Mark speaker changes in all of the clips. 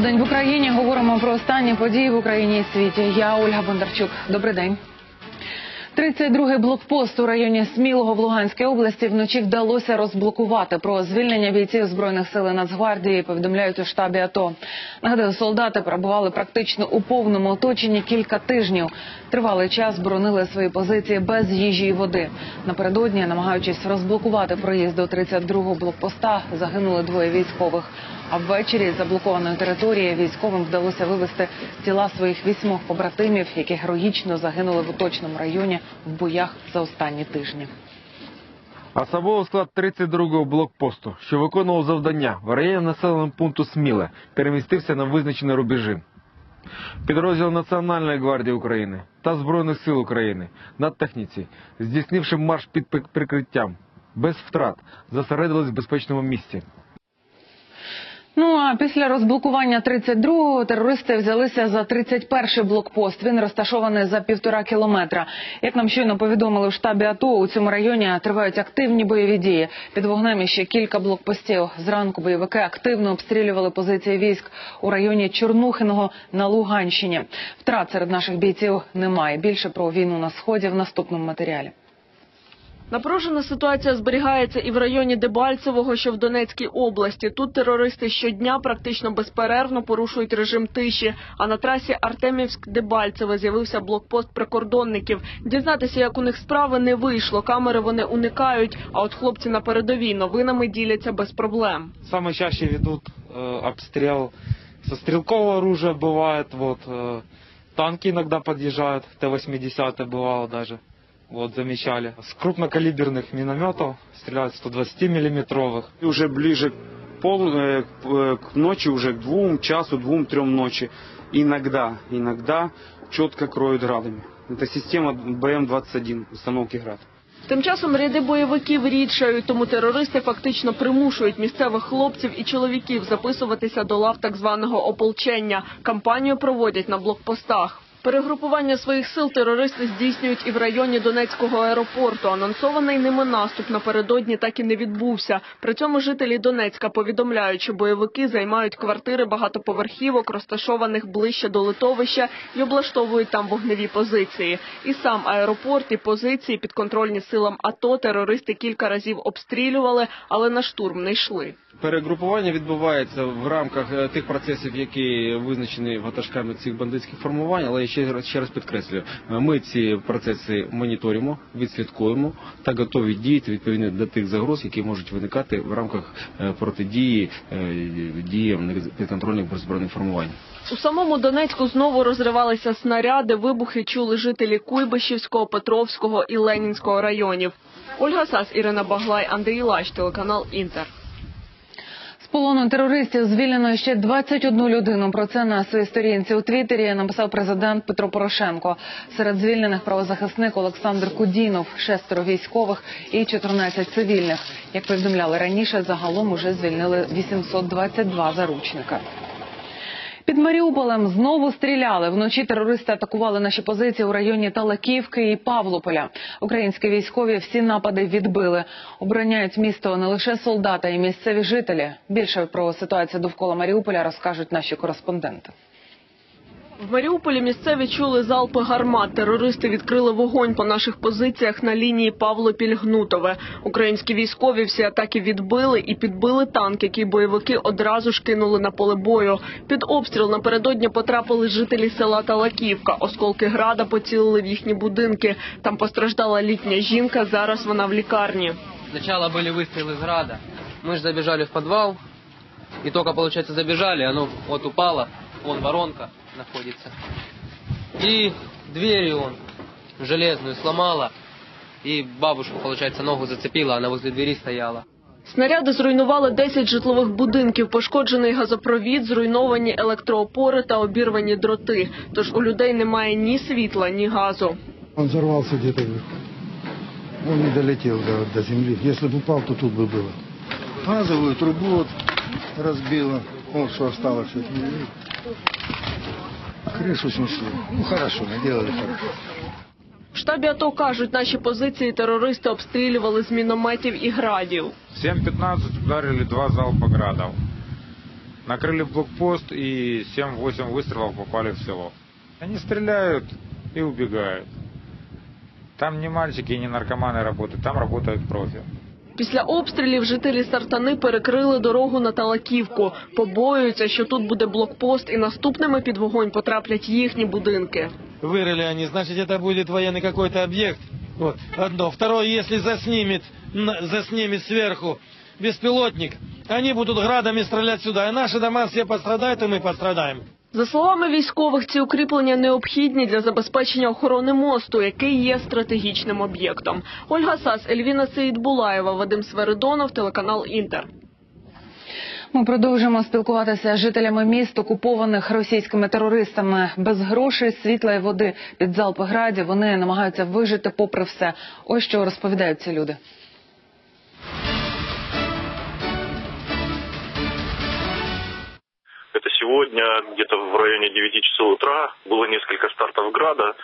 Speaker 1: Полудень в Україні. Говоримо про останні події в Україні і світі. Я Ольга Бондарчук. Добрий день. 32-й блокпост у районі Смілого в Луганській області вночі вдалося розблокувати. Про звільнення бійців збройних сил Нацгвардії повідомляють у штабі АТО. Нагадаю, солдати перебували практично у повному оточенні кілька тижнів. Тривалий час боронили свої позиції без їжі і води. Напередодні, намагаючись розблокувати проїзд до 32-го блокпоста, загинули двоє військових. А ввечері з заблокованої території військовим вдалося вивезти тіла своїх вісьмох побратимів, які героїчно загинули в оточному районі в боях за останні тижні.
Speaker 2: Особовий склад 32-го блокпосту, що виконував завдання в районі населеного пункту Сміле, перемістився на визначені рубежі. Підрозділ Національної гвардії України та Збройних сил України на техніці, здійснивши марш під прикриттям, без втрат, зосередились в безпечному місці.
Speaker 1: Ну а після розблокування 32-го терористи взялися за 31-й блокпост. Він розташований за півтора кілометра. Як нам щойно повідомили в штабі АТО, у цьому районі тривають активні бойові дії. Під вогнем ще кілька блокпостів. Зранку бойовики активно обстрілювали позиції військ у районі Чорнухиного на Луганщині. Втрат серед наших бійців немає. Більше про війну на сході в наступному матеріалі.
Speaker 3: Напружена ситуація зберігається і в районі Дебальцевого, що в Донецькій області. Тут терористи щодня практично безперервно порушують режим тиші. А на трасі Артемівськ-Дебальцеве з'явився блокпост прикордонників. Дізнатися, як у них справи, не вийшло. Камери вони уникають. А от хлопці на передовій новинами діляться без проблем.
Speaker 4: Самые чаще ведут э, обстрел со стрелкового оружия бывает, вот э, танки иногда подъезжают, Т-80 бывало даже, вот замечали. С крупнокалиберных минометов стреляют 120 миллиметровых.
Speaker 5: И уже ближе к, пол, э, к, э, к ночи, уже к двум, часу, двум, трем ночи, иногда, иногда четко кроют градами. Это система БМ-21, установки град.
Speaker 3: Тим часом ряди бойовиків рідшають, тому терористи фактично примушують місцевих хлопців і чоловіків записуватися до лав так званого ополчення. Кампанію проводять на блокпостах. Перегрупування своїх сил терористи здійснюють і в районі Донецького аеропорту. Анонсований ними наступ напередодні так і не відбувся. При цьому жителі Донецька повідомляють, що бойовики займають квартири багатоповерхівок, розташованих ближче до литовища, і облаштовують там вогневі позиції. І сам аеропорт і позиції підконтрольні силам АТО терористи кілька разів обстрілювали, але на штурм не йшли.
Speaker 2: Перегрупування відбувається в рамках е, тих процесів, які визначені ватажками цих бандитських формувань. Але я ще раз ще раз підкреслюю, е, ми ці процеси моніторимо, відслідкуємо та готові діяти відповідно до тих загроз, які можуть виникати в рамках е, протидії діям підконтрольних збройних формувань.
Speaker 3: У самому Донецьку знову розривалися снаряди. Вибухи чули жителі Куйбишівського, Петровського і Ленінського районів. Ольга Сас, Ірина Баглай, Андрій Лач, телеканал Інтер.
Speaker 1: Полону терористів звільнено ще 21 людину. Про це на своїй сторінці у Твіттері написав президент Петро Порошенко. Серед звільнених правозахисник Олександр Кудінов, шестеро військових і 14 цивільних. Як повідомляли раніше, загалом уже звільнили 822 заручника. Під Маріуполем знову стріляли. Вночі терористи атакували наші позиції у районі Талаківки і Павлополя. Українські військові всі напади відбили. Обороняють місто не лише солдати, й місцеві жителі. Більше про ситуацію довкола Маріуполя розкажуть наші кореспонденти.
Speaker 3: В Маріуполі місцеві чули залпи гармат. Терористи відкрили вогонь по наших позиціях на лінії Павлопіль-Гнутове. Українські військові всі атаки відбили і підбили танк, який бойовики одразу ж кинули на поле бою. Під обстріл напередодні потрапили жителі села Талаківка. Осколки града поцілили в їхні будинки. Там постраждала літня жінка. Зараз вона в лікарні.
Speaker 6: Сначала были выстрелы из града. Мы же забежали в подвал. И только, получается, забежали, оно вот упало. Вон воронка находится. И дверью он железную сломала. И бабушку, получается, ногу зацепила, она возле двери стояла.
Speaker 3: Снаряди зруйнували 10 житлових будинків, пошкоджений газопровід, зруйновані електроопори та обірвані дроти. Тож у людей немає ні світла, ні газу.
Speaker 7: Он взорвался где-то вверху. Он не долетел до, до земли. Если бы упал, то тут бы было. Газовую трубу вот разбило. Вот что осталось от нее. Крышу снесли. Ну хорошо, наделали хорошо.
Speaker 3: В штабі АТО кажуть, наші позиції терористи обстрілювали з мінометів і градів.
Speaker 8: В 7.15 ударили два залпа градов. Накрыли блокпост и 7-8 выстрелов попали в село. Они стреляют и убегают. Там не мальчики и не наркоманы работают, там работают профи.
Speaker 3: Після обстрілів жителі Сартани перекрили дорогу на Талаківку. Побоюються, що тут буде блокпост і наступними під вогонь потраплять їхні будинки.
Speaker 9: Вырыли они, значит, это будет военный какой-то объект. Вот, одно. Второе, если заснимет, на- заснимет сверху беспилотник, они будут градами стрелять сюда, и наши дома все пострадают, и мы пострадаем.
Speaker 3: За словами військових, ці укріплення необхідні для забезпечення охорони мосту, який є стратегічним об'єктом. Ольга Сас, Ельвіна Сеїдбулаєва, Вадим Сверидонов, телеканал Інтер.
Speaker 1: Ми продовжимо спілкуватися з жителями міст, окупованих російськими терористами. Без грошей, світла і води під залпи градів вони намагаються вижити попри все. Ось що розповідають ці люди.
Speaker 10: Сегодня где-то в районе 9 часов утра было несколько стартов града,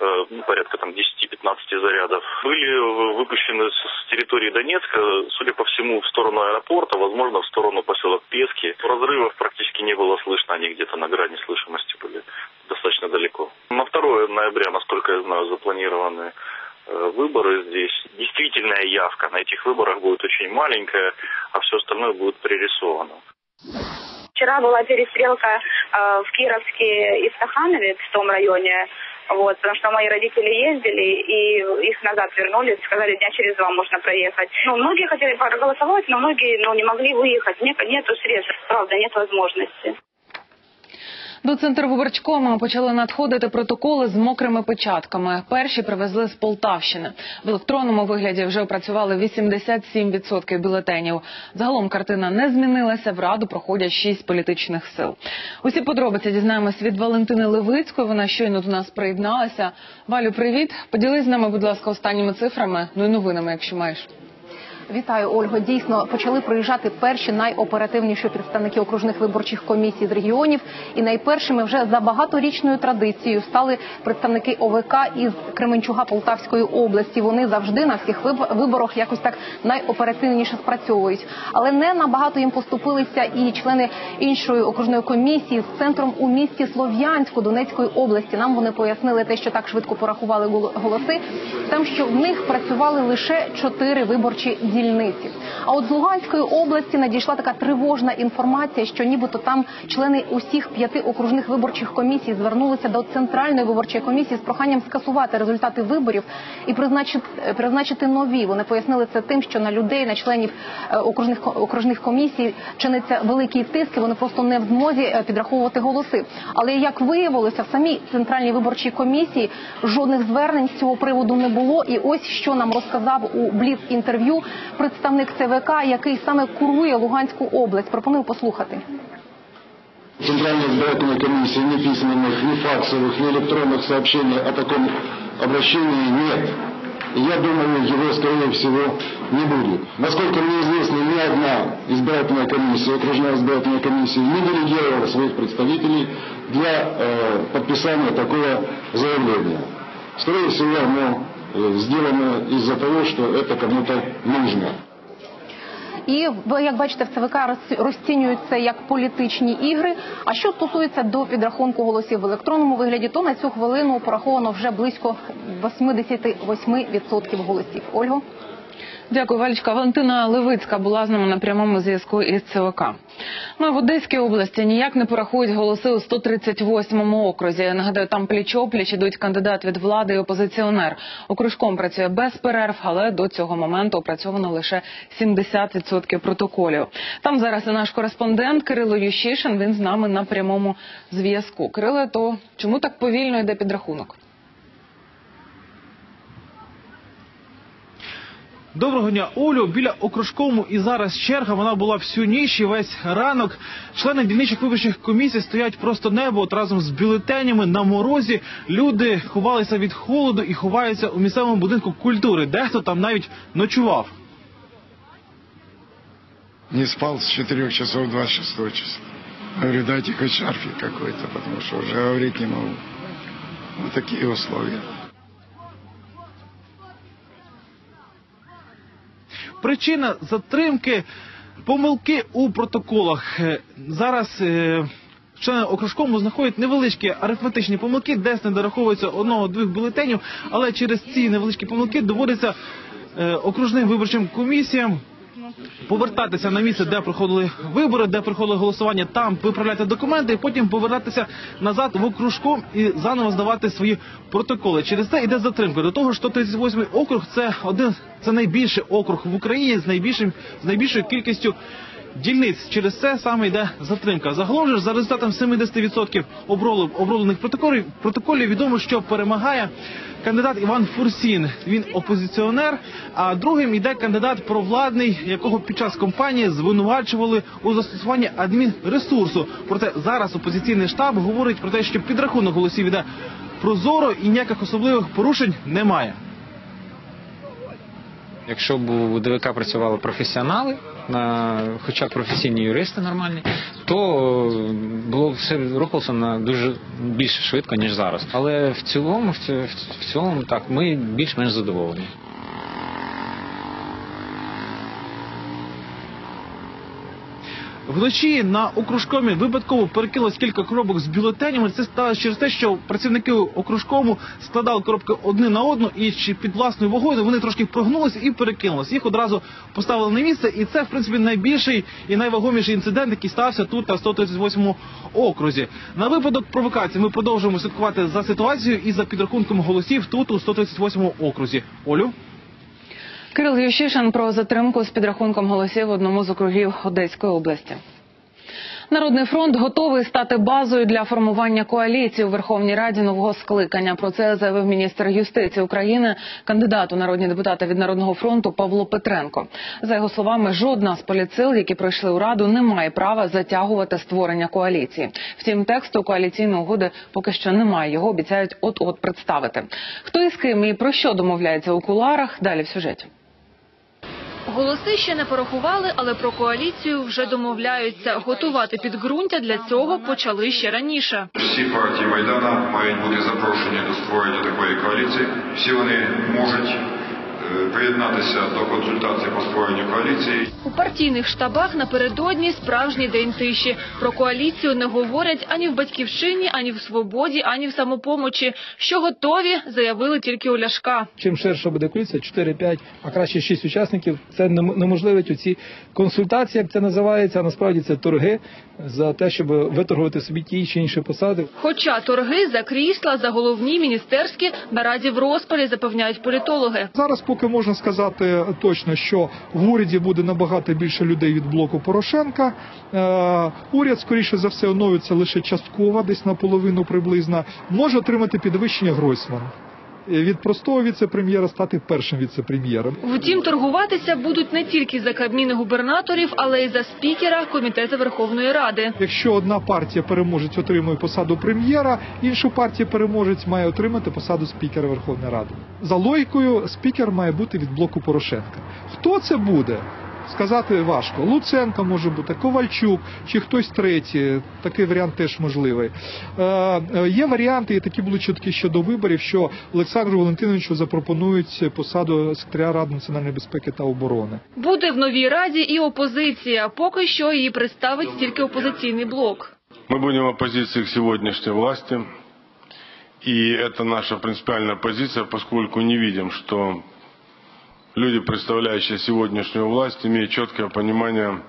Speaker 10: э, ну, порядка там 10-15 зарядов. Были выпущены с с территории Донецка, судя по всему, в сторону аэропорта, возможно, в сторону поселок Пески. Разрывов практически не было слышно, они где-то на грани слышимости были достаточно далеко. На 2 ноября, насколько я знаю, запланированы э, выборы здесь. Действительная явка на этих выборах будет очень маленькая, а все остальное будет пририсовано.
Speaker 11: Вчера была перестрелка э, в Кировске и в Стаханове, в том районе. Вот, потому что мои родители ездили и их назад вернули, сказали, дня через два можно проехать. Ну, многие хотели проголосовать, но многие ну, не могли выехать. Нет, нету средств, правда, нет возможности.
Speaker 1: До Центрвиборчкому почали надходити протоколи з мокрими печатками. Перші привезли з Полтавщини. В електронному вигляді вже опрацювали 87% бюлетенів. Загалом картина не змінилася. В раду проходять шість політичних сил. Усі подробиці дізнаємось від Валентини Левицької. Вона щойно до нас приєдналася. Валю, привіт. Поділись з нами, будь ласка, останніми цифрами, ну і новинами, якщо маєш.
Speaker 12: Вітаю, Ольго. Дійсно почали приїжджати перші найоперативніші представники окружних виборчих комісій з регіонів. І найпершими вже за багаторічною традицією стали представники ОВК із Кременчуга Полтавської області. Вони завжди на всіх виборах якось так найоперативніше спрацьовують. Але не набагато їм поступилися і члени іншої окружної комісії з центром у місті Слов'янську Донецької області. Нам вони пояснили те, що так швидко порахували гол- голоси, тим, що в них працювали лише чотири виборчі дільниці. А от з Луганської області надійшла така тривожна інформація, що нібито там члени усіх п'яти окружних виборчих комісій звернулися до центральної виборчої комісії з проханням скасувати результати виборів і призначити, призначити нові. Вони пояснили це тим, що на людей, на членів е, окружних окружних комісій чиниться великий тиск, і вони просто не в змозі е, підраховувати голоси. Але як виявилося, в самій центральній виборчій комісії жодних звернень з цього приводу не було. І ось що нам розказав у бліц інтерв'ю представник ЦВК, який саме курує Луганську область. Пропоную послухати.
Speaker 13: Центральной избирательной комиссии ни письменных, ни факсовых, ни электронных сообщений о таком обращении нет. И я думаю, его, скорее всего, не будет. Насколько мне известно, ни одна избирательная комиссия, окружная избирательная комиссия не делегировала своих представителей для э, подписания такого заявления. Скорее всего, оно э, сделано из-за того, что это кому-то нужно.
Speaker 12: І як бачите, в ЦВК роз- розцінюють як політичні ігри. А що стосується до підрахунку голосів в електронному вигляді, то на цю хвилину пораховано вже близько 88% голосів. Ольго.
Speaker 1: Дякую, Валічка. Валентина Левицька була з нами на прямому зв'язку із ЦВК. Ну, в Одеській області ніяк не порахують голоси у 138-му окрузі. Нагадаю, там пліч-опліч ідуть кандидат від влади і опозиціонер. Окружком працює без перерв, але до цього моменту опрацьовано лише 70% протоколів. Там зараз і наш кореспондент Кирило Ющишин. Він з нами на прямому зв'язку. Кириле, то чому так повільно йде підрахунок?
Speaker 14: Доброго дня, Олю. Біля окружкому і зараз черга. Вона була всю ніч і весь ранок. Члени дільничих виборчих комісій стоять просто небо от разом з бюлетенями на морозі. Люди ховалися від холоду і ховаються у місцевому будинку культури. Дехто там навіть ночував.
Speaker 7: Не спал с 4 часов 26 числа. Говорю, дайте хоть шарфик какой-то, потому что уже говорить не могу. Вот такие условия.
Speaker 14: Причина затримки Помилки у протоколах. Е, Зараз е, члени окружкому знаходять невеличкі арифметичні помилки, десь не дораховується одного-двох бюлетенів, але через ці невеличкі помилки доводиться е, окружним виборчим комісіям повертатися на місце, де проходили вибори, де проходили голосування, там виправляти документи, і потім повертатися назад в окружком і заново здавати свої протоколи. Через це йде затримка. До того ж, 138 округ це один це найбільший округ в Україні з найбільшим з найбільшою кількістю. Дільниць через це саме йде затримка. Загалом же за результатом 70% обролу- оброблених протоколів протоколів відомо, що перемагає кандидат Іван Фурсін. Він опозиціонер. А другим йде кандидат провладний, якого під час кампанії звинувачували у застосуванні адмінресурсу. Проте зараз опозиційний штаб говорить про те, що підрахунок голосів іде прозоро і ніяких особливих порушень немає.
Speaker 15: Якщо б у ДВК працювали професіонали, на, хоча професійні юристи нормальні, то е, було все рухалося на дуже більш швидко, ніж зараз. Але в цілому, в цілому, так, ми більш-менш задоволені.
Speaker 14: Вночі на окружкомі випадково перекинулось кілька коробок з бюлетенями. Це сталося через те, що працівники окружкому складали коробки одне на одну, і чи під власною вагою вони трошки прогнулися і перекинулись. Їх одразу поставили на місце, і це в принципі найбільший і найвагоміший інцидент, який стався тут на 138 окрузі. На випадок провокації ми продовжуємо слідкувати за ситуацією і за підрахунком голосів тут у 138 окрузі. Олю.
Speaker 1: Кирил Ющишин про затримку з підрахунком голосів в одному з округів Одеської області. Народний фронт готовий стати базою для формування коаліції у Верховній Раді нового скликання. Про це заявив міністр юстиції України, кандидат у народні депутати від Народного фронту Павло Петренко. За його словами, жодна з політсил, які пройшли у раду, не має права затягувати створення коаліції. Втім, тексту коаліційної угоди поки що немає. Його обіцяють от-от представити. Хто і з ким і про що домовляється у куларах? Далі в сюжеті.
Speaker 16: Голоси ще не порахували, але про коаліцію вже домовляються. Готувати підґрунтя для цього почали ще раніше.
Speaker 17: Всі партії Майдана мають бути запрошені до створення такої коаліції. Всі вони можуть приєднатися до консультацій по створенню коаліції.
Speaker 16: У партійних штабах напередодні справжній день тиші. Про коаліцію не говорять ані в батьківщині, ані в свободі, ані в самопомочі. Що готові, заявили тільки у Ляшка.
Speaker 18: Чим ширша буде коаліція, 4-5, а краще 6 учасників, це нем- неможливить оці консультації, як це називається, а насправді це торги за те, щоб виторгувати собі ті чи інші посади.
Speaker 16: Хоча торги за крісла, за головні міністерські наразі в розпалі, запевняють політологи.
Speaker 19: Зараз поки можна сказати точно, що в уряді буде набагато більше людей від блоку Порошенка. Е, уряд, скоріше за все, оновиться лише частково, десь наполовину приблизно. Може отримати підвищення Гройсман. Е, Від простого віце-прем'єра стати першим віце-прем'єром.
Speaker 16: Втім, торгуватися будуть не тільки за кабміни губернаторів, але й за спікера комітету Верховної Ради.
Speaker 19: Якщо одна партія переможець отримує посаду прем'єра, інша партія переможець має отримати посаду спікера Верховної Ради. За логікою, спікер має бути від блоку Порошенка. Хто це буде? Сказати важко. Луценко може бути, Ковальчук чи хтось третій. Такий варіант теж можливий. Е, е, є варіанти, і такі були чутки щодо виборів, що Олександру Валентиновичу запропонують посаду секретаря Ради національної безпеки та оборони.
Speaker 16: Буде в новій раді і опозиція. Поки що її представить тільки опозиційний блок.
Speaker 20: Мы будем оппозицией к сегодняшней власти. И это наша принципиальная позиция, поскольку не видим, что люди, представляющие сегодняшнюю власть, имеют четкое понимание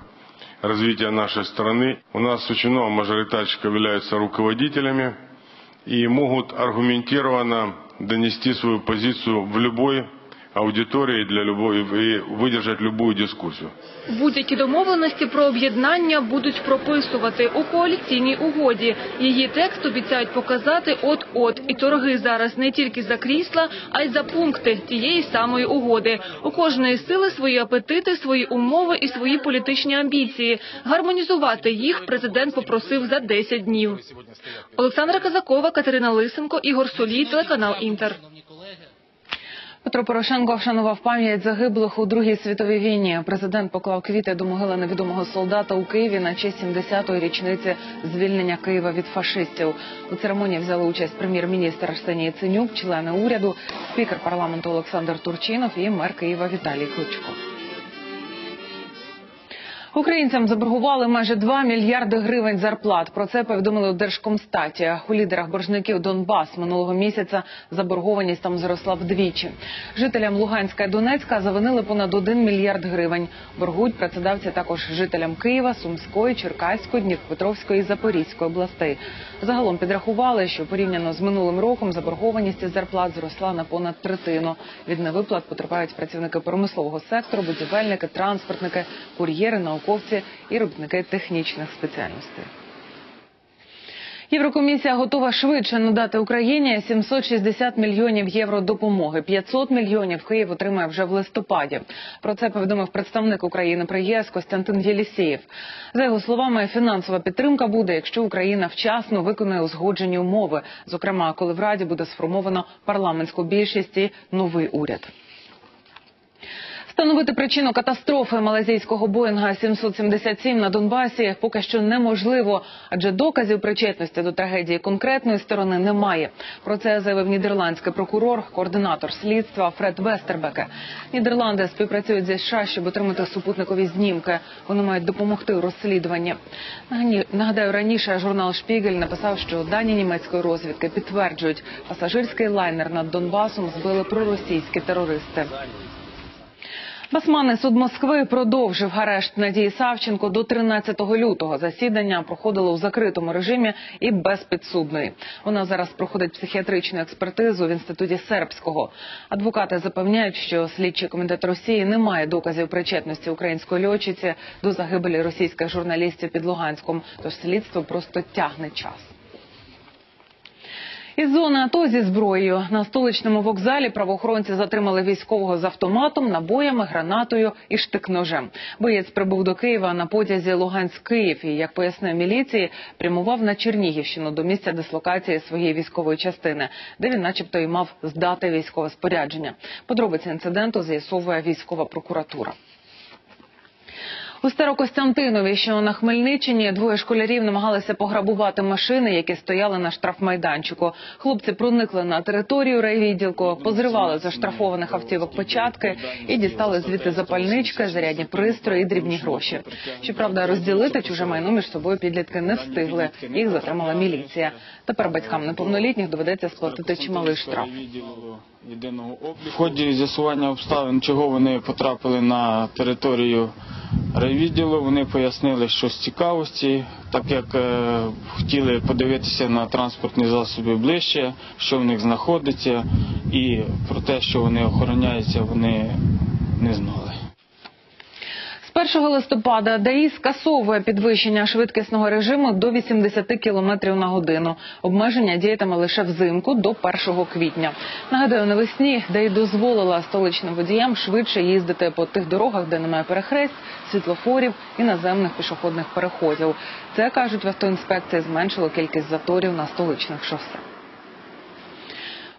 Speaker 20: развития нашей страны. У нас очень много мажоритарщиков являются руководителями и могут аргументированно донести свою позицию в любой аудитории для любой, и выдержать любую дискуссию.
Speaker 16: Будь-які домовленості про об'єднання будуть прописувати у коаліційній угоді. Її текст обіцяють показати от-от. І торги зараз не тільки за крісла, а й за пункти тієї самої угоди. У кожної сили свої апетити, свої умови і свої політичні амбіції. Гармонізувати їх президент попросив за 10 днів. Олександра Казакова, Катерина Лисенко, Ігор Солій, телеканал Інтер.
Speaker 1: Петро Порошенко вшанував пам'ять загиблих у Другій світовій війні. Президент поклав квіти до могили невідомого солдата у Києві на честь 70-ї річниці звільнення Києва від фашистів. У церемонії взяли участь прем'єр-міністр Арсеній Ценюк, члени уряду, спікер парламенту Олександр Турчинов і мер Києва Віталій Кличко. Українцям заборгували майже 2 мільярди гривень зарплат. Про це повідомили у Держкомстаті. У лідерах боржників Донбас минулого місяця заборгованість там зросла вдвічі. Жителям Луганська і Донецька завинили понад 1 мільярд гривень. Боргують працедавці також жителям Києва, Сумської, Черкаської, Дніпропетровської і Запорізької областей. Загалом підрахували, що порівняно з минулим роком заборгованість із зарплат зросла на понад третину. Від невиплат потерпають працівники промислового сектору, будівельники, транспортники, кур'єри, науковці і робітники технічних спеціальностей. Єврокомісія готова швидше надати Україні 760 мільйонів євро допомоги. 500 мільйонів Київ отримає вже в листопаді. Про це повідомив представник України при ЄС Костянтин Єлісєєв. За його словами, фінансова підтримка буде, якщо Україна вчасно виконує узгоджені умови, зокрема, коли в Раді буде сформовано парламентську більшість і новий уряд. Встановити причину катастрофи малазійського Боїнга 777 на Донбасі поки що неможливо, адже доказів причетності до трагедії конкретної сторони немає. Про це заявив нідерландський прокурор, координатор слідства Фред Вестербеке. Нідерланди співпрацюють зі США, щоб отримати супутникові знімки. Вони мають допомогти у розслідуванні. Нагадаю, раніше журнал Шпігель написав, що дані німецької розвідки підтверджують, пасажирський лайнер над Донбасом збили проросійські терористи. Басманний суд Москви продовжив арешт Надії Савченко до 13 лютого. Засідання проходило у закритому режимі і без підсудної. Вона зараз проходить психіатричну експертизу в інституті сербського. Адвокати запевняють, що слідчий комітет Росії не має доказів причетності української льотчиці до загибелі російських журналістів під Луганськом. Тож слідство просто тягне час. Із зони АТО зі зброєю на столичному вокзалі правоохоронці затримали військового з автоматом, набоями, гранатою і штик-ножем. Боєць прибув до Києва на потязі Луганськ-Київ і, як пояснив міліції, прямував на Чернігівщину до місця дислокації своєї військової частини, де він, начебто, і мав здати військове спорядження. Подробиці інциденту з'ясовує військова прокуратура. У Старокостянтинові, що на Хмельниччині, двоє школярів намагалися пограбувати машини, які стояли на штрафмайданчику. Хлопці проникли на територію райвідділку, позривали з оштрафованих автівок початки і дістали звідти запальнички, зарядні пристрої і дрібні гроші. Щоправда, розділити чуже майно між собою підлітки не встигли. Їх затримала міліція. Тепер батькам неповнолітніх доведеться сплатити чималий штраф.
Speaker 21: В ході з'ясування обставин, чого вони потрапили на територію райвідділу, вони пояснили, що з цікавості, так як е, хотіли подивитися на транспортні засоби ближче, що в них знаходиться, і про те, що вони охороняються, вони не знали.
Speaker 1: З 1 листопада ДАІ скасовує підвищення швидкісного режиму до 80 км на годину. Обмеження діятиме лише взимку до 1 квітня. Нагадаю, навесні ДАІ дозволила столичним водіям швидше їздити по тих дорогах, де немає перехрест, світлофорів і наземних пішохідних переходів. Це кажуть в автоінспекції зменшило кількість заторів на столичних шосе.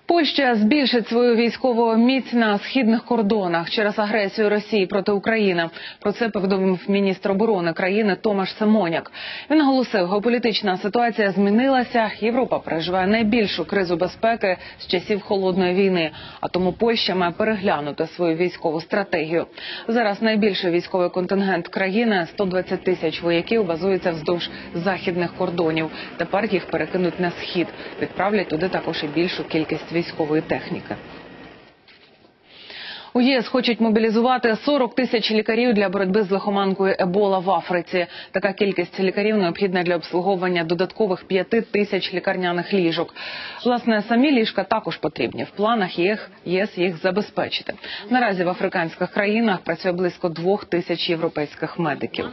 Speaker 1: Польща збільшить свою військову міць на східних кордонах через агресію Росії проти України. Про це повідомив міністр оборони країни Томаш Семоняк. Він наголосив, геополітична ситуація змінилася. Європа переживає найбільшу кризу безпеки з часів холодної війни. А тому Польща має переглянути свою військову стратегію. Зараз найбільший військовий контингент країни 120 тисяч вояків базується вздовж західних кордонів. Тепер їх перекинуть на схід. Відправлять туди також і більшу кількість військової техніки. У ЄС хочуть мобілізувати 40 тисяч лікарів для боротьби з лихоманкою Ебола в Африці. Така кількість лікарів необхідна для обслуговування додаткових 5 тисяч лікарняних ліжок. Власне, самі ліжка також потрібні. В планах їх ЄС їх забезпечити. Наразі в африканських країнах працює близько двох тисяч європейських медиків.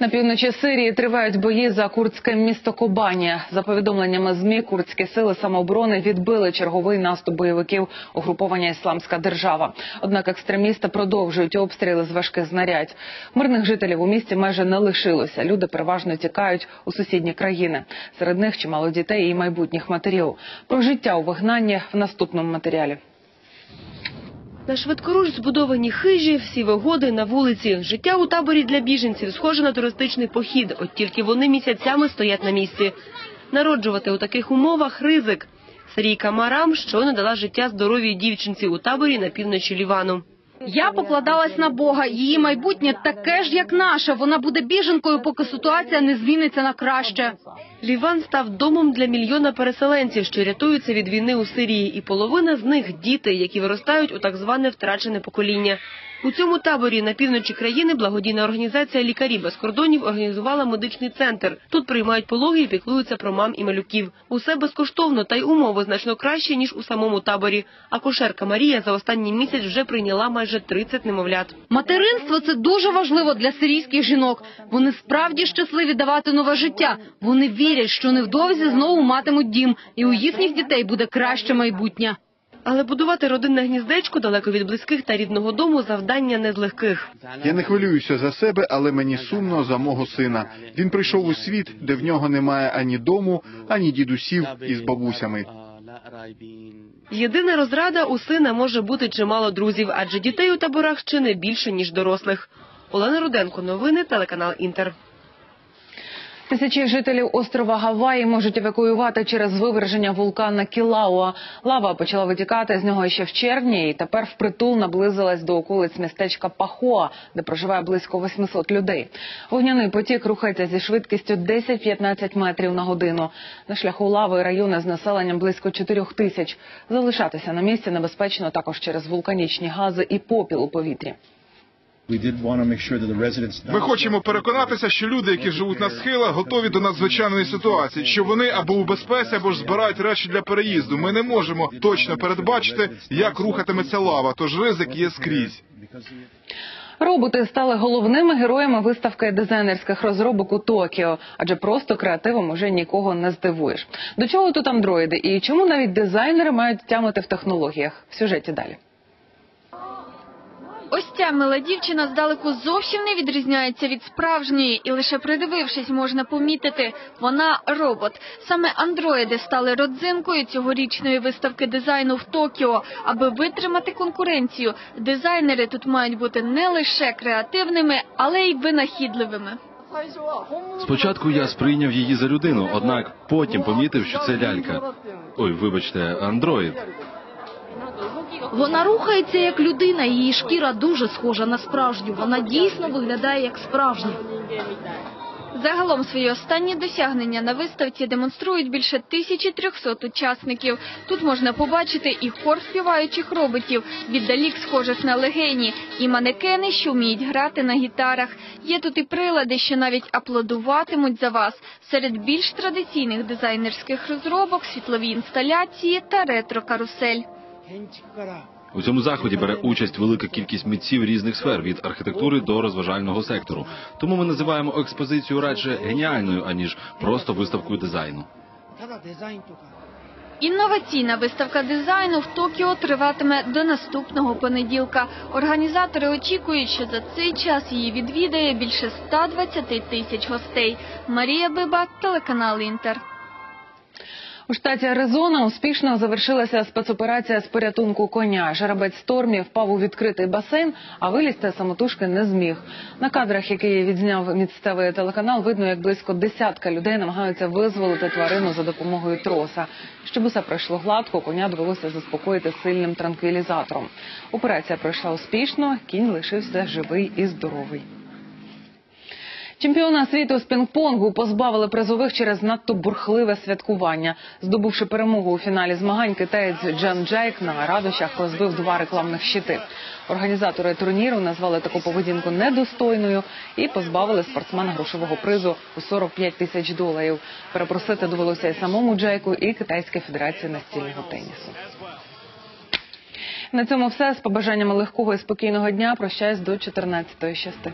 Speaker 1: На півночі Сирії тривають бої за курдське місто Кобані. За повідомленнями змі, курдські сили самооборони відбили черговий наступ бойовиків угруповання Ісламська держава. Однак екстремісти продовжують обстріли з важких знарядь. Мирних жителів у місті майже не лишилося. Люди переважно тікають у сусідні країни. Серед них чимало дітей і майбутніх матерів. Про життя у вигнанні в наступному матеріалі.
Speaker 22: На швидкоруч збудовані хижі, всі вигоди на вулиці. Життя у таборі для біженців схоже на туристичний похід, от тільки вони місяцями стоять на місці. Народжувати у таких умовах – ризик. Сарійка Марам щойно дала життя здоровій дівчинці у таборі на півночі Лівану.
Speaker 23: Я покладалась на Бога. Її майбутнє таке ж, як наше. Вона буде біженкою, поки ситуація не зміниться на краще.
Speaker 22: Ліван став домом для мільйона переселенців, що рятуються від війни у Сирії, і половина з них діти, які виростають у так зване втрачене покоління. У цьому таборі на півночі країни благодійна організація Лікарі без кордонів організувала медичний центр. Тут приймають пологи і піклуються про мам і малюків. Усе безкоштовно, та й умови значно кращі ніж у самому таборі. Акушерка Марія за останній місяць вже прийняла майже 30 немовлят.
Speaker 23: Материнство це дуже важливо для сирійських жінок. Вони справді щасливі давати нове життя. Вони вірять, що невдовзі знову матимуть дім, і у їхніх дітей буде краще майбутнє.
Speaker 22: Але будувати родинне гніздечко далеко від близьких та рідного дому завдання не з легких.
Speaker 24: Я не хвилююся за себе, але мені сумно за мого сина. Він прийшов у світ, де в нього немає ані дому, ані дідусів із бабусями.
Speaker 22: Єдина розрада у сина може бути чимало друзів, адже дітей у таборах ще не більше ніж дорослих. Олена Руденко, новини, телеканал Інтер.
Speaker 1: Тисячі жителів острова Гаваї можуть евакуювати через виверження вулкана Кілауа. Лава почала витікати з нього ще в червні, і тепер впритул наблизилась до околиць містечка Пахоа, де проживає близько 800 людей. Вогняний потік рухається зі швидкістю 10-15 метрів на годину. На шляху лави райони з населенням близько 4 тисяч. Залишатися на місці небезпечно також через вулканічні гази і попіл у повітрі.
Speaker 25: Ми хочемо переконатися, що люди, які живуть на схилах, готові до надзвичайної ситуації, що вони або у безпеці, або ж збирають речі для переїзду. Ми не можемо точно передбачити, як рухатиметься лава, тож ризик є скрізь.
Speaker 1: Роботи стали головними героями виставки дизайнерських розробок у Токіо, адже просто креативом уже нікого не здивуєш. До чого тут андроїди і чому навіть дизайнери мають тямити в технологіях? В сюжеті далі.
Speaker 26: Ось ця мила дівчина здалеку зовсім не відрізняється від справжньої, і лише придивившись, можна помітити, вона робот. Саме андроїди стали родзинкою цьогорічної виставки дизайну в Токіо. Аби витримати конкуренцію, дизайнери тут мають бути не лише креативними, але й винахідливими.
Speaker 27: Спочатку я сприйняв її за людину, однак потім помітив, що це лялька. Ой, вибачте, андроїд.
Speaker 23: Вона рухається як людина, її шкіра дуже схожа на справжню. Вона дійсно виглядає як справжня.
Speaker 26: Загалом свої останні досягнення на виставці демонструють більше 1300 учасників. Тут можна побачити і хор співаючих роботів, віддалік схожих на легені, і манекени, що вміють грати на гітарах. Є тут і прилади, що навіть аплодуватимуть за вас. Серед більш традиційних дизайнерських розробок світлові інсталяції та ретро-карусель.
Speaker 27: У цьому заході бере участь велика кількість митців різних сфер від архітектури до розважального сектору. Тому ми називаємо експозицію радше геніальною аніж просто виставкою дизайну.
Speaker 26: Інноваційна виставка дизайну в Токіо триватиме до наступного понеділка. Організатори очікують, що за цей час її відвідає більше 120 тисяч гостей. Марія Биба, телеканал Інтер.
Speaker 1: У штаті Аризона успішно завершилася спецоперація з порятунку коня. Жеребець Стормі впав у відкритий басейн, а вилізти самотужки не зміг. На кадрах, які відзняв місцевий телеканал, видно, як близько десятка людей намагаються визволити тварину за допомогою троса. Щоб усе пройшло гладко, коня довелося заспокоїти сильним транквілізатором. Операція пройшла успішно, кінь лишився живий і здоровий. Чемпіона світу з пінг-понгу позбавили призових через надто бурхливе святкування. Здобувши перемогу у фіналі змагань, китаєць Джан Джейк на радощах розбив два рекламних щити. Організатори турніру назвали таку поведінку недостойною і позбавили спортсмена грошового призу у 45 тисяч доларів. Перепросити довелося і самому Джейку, і Китайській федерації настільного тенісу. На цьому все з побажаннями легкого і спокійного дня. Прощаюсь до 14-ї. Щасти.